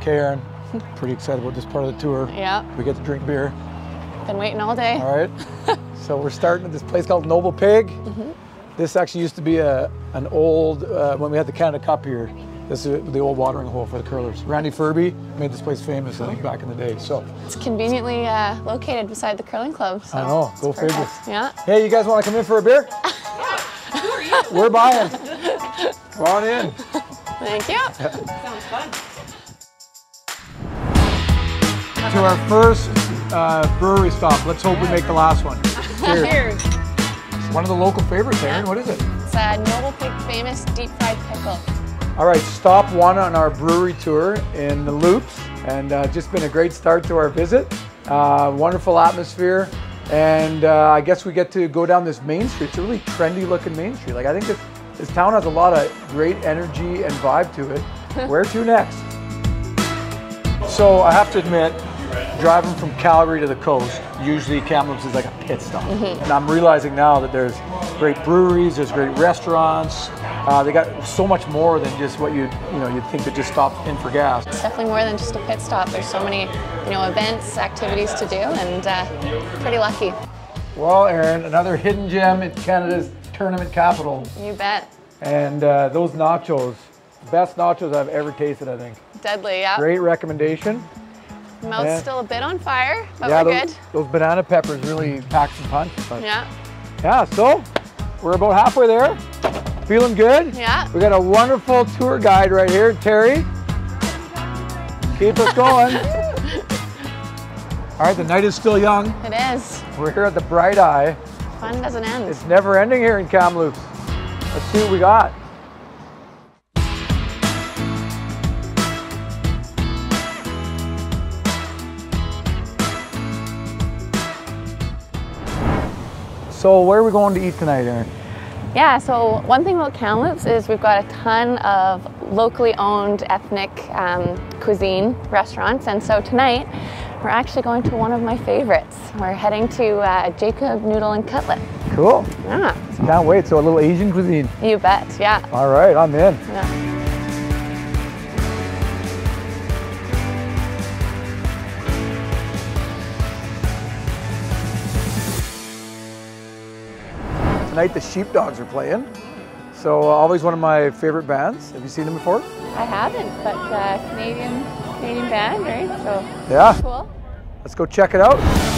Okay, Erin, pretty excited about this part of the tour. Yeah, We get to drink beer. been waiting all day. All right. so we're starting at this place called Noble Pig. Mm-hmm. This actually used to be a an old uh, when we had the Canada Cup here. This is the old watering hole for the curlers. Randy Ferbey made this place famous, I think, back in the day. So It's conveniently uh, located beside the curling club. So I know, go it's perfect. figure. Yeah. Hey, you guys want to come in for a beer? We're buying. Come on in. Thank you. To our first uh, brewery stop. Let's hope we make the last one. Cheers. Cheers. One of the local favorites, Erin. What is it? It's a Noble Pig famous deep fried pickle. All right, stop one on our brewery tour in the Loops, and uh, just been a great start to our visit. Uh, wonderful atmosphere, and uh, I guess we get to go down this main street. It's a really trendy looking main street. Like I think this, this town has a lot of great energy and vibe to it. Where to next? So I have to admit, driving from Calgary to the coast, usually Kamloops is like a pit stop. And I'm realizing now that there's great breweries, there's great restaurants. Uh, they got so much more than just what you you know you'd think to just stop in for gas. It's definitely more than just a pit stop. There's so many, you know, events, activities to do, and uh, pretty lucky. Well, Erin, another hidden gem in Canada's tournament capital, You bet. and uh, those nachos, best nachos I've ever tasted. I think. Deadly, yeah. Great recommendation. Mouth's Yeah. still a bit on fire, but yeah, we're those, good. those banana peppers really pack some punch. But Yeah. yeah, so we're about halfway there. Feeling good. Yeah. We got a wonderful tour guide right here, Terry. Keep us going. All right, the night is still young. It is. We're here at the Bright Eye. Fun doesn't end. It's never ending here in Kamloops. Let's see what we got. So where are we going to eat tonight, Erin? Yeah, so one thing about Kamloops is we've got a ton of locally owned ethnic um, cuisine restaurants, and so tonight we're actually going to one of my favorites. We're heading to uh, Jacob Noodle and Cutlet. Cool. Yeah, Can't wait. So a little Asian cuisine. you bet. Yeah. All right, I'm in. yeah. Tonight the Sheepdogs are playing. So uh, always one of my favorite bands. Have you seen them before? I haven't, but uh, Canadian Canadian band, right? So Yeah. cool. Let's go check it out.